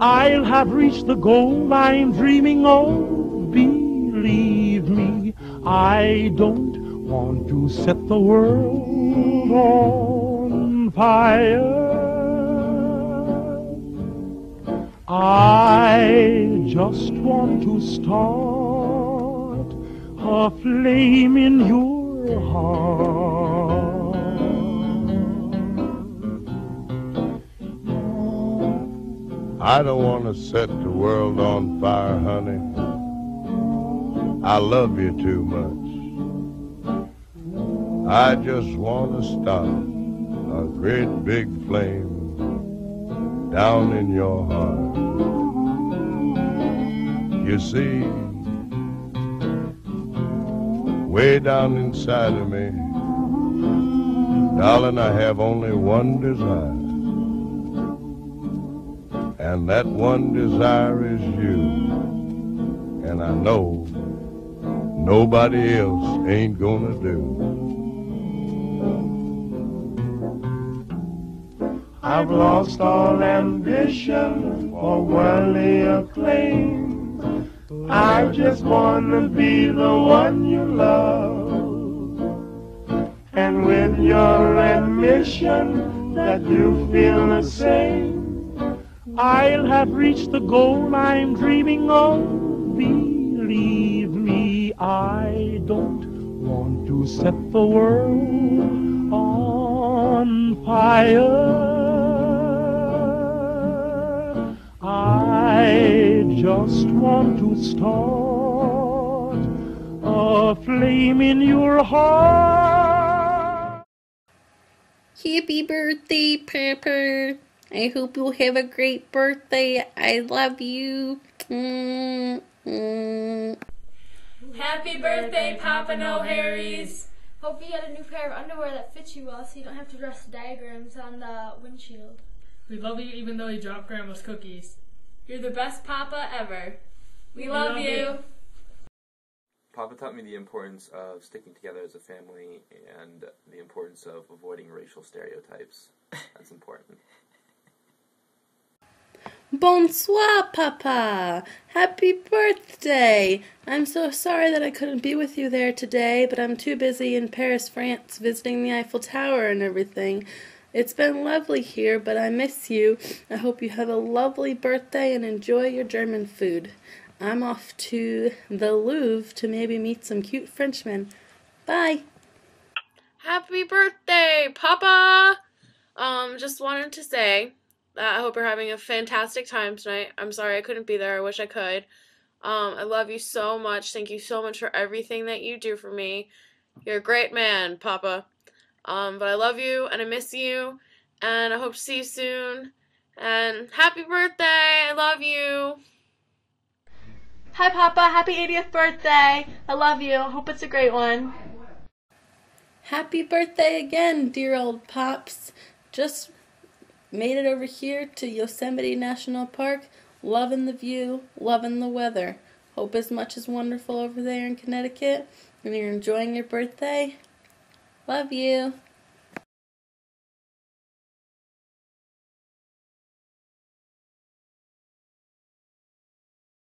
I'll have reached the goal I'm dreaming of. Believe me, I don't want to set the world on fire. I just want to start a flame in your heart. I don't want to set the world on fire, honey. I love you too much. I just want to start a great big flame down in your heart. You see, way down inside of me, darling, I have only one desire. And that one desire is you. And I know nobody else ain't gonna do. I've lost all ambition for worldly acclaim. I just wanna be the one you love. And with your admission that you feel the same, I'll have reached the goal I'm dreaming of. Believe me, I don't want to set the world on fire. I just want to start a flame in your heart. Happy birthday, Pepper. I hope you have a great birthday. I love you. Mm, mm. Happy birthday, Papa No Harry's. Hope you get a new pair of underwear that fits you well so you don't have to draw diagrams on the windshield. We love you even though you dropped Grandma's cookies. You're the best Papa ever. We, love, love you. you. Papa taught me the importance of sticking together as a family and the importance of avoiding racial stereotypes. That's important. Bonsoir, Papa. Happy birthday. I'm so sorry that I couldn't be with you there today, but I'm too busy in Paris, France, visiting the Eiffel Tower and everything. It's been lovely here, but I miss you. I hope you have a lovely birthday and enjoy your German food. I'm off to the Louvre to maybe meet some cute Frenchmen. Bye. Happy birthday, Papa! Um, just wanted to say I hope you're having a fantastic time tonight. I'm sorry I couldn't be there. I wish I could. Um, I love you so much. Thank you so much for everything that you do for me. You're a great man, Papa. Um, but I love you and I miss you and I hope to see you soon. And happy birthday! I love you. Hi, Papa. Happy 80th birthday. I love you. Hope it's a great one. Happy birthday again, dear old Pops. Just made it over here to Yosemite National Park. Loving the view, loving the weather. Hope as much is wonderful over there in Connecticut and you're enjoying your birthday. Love you.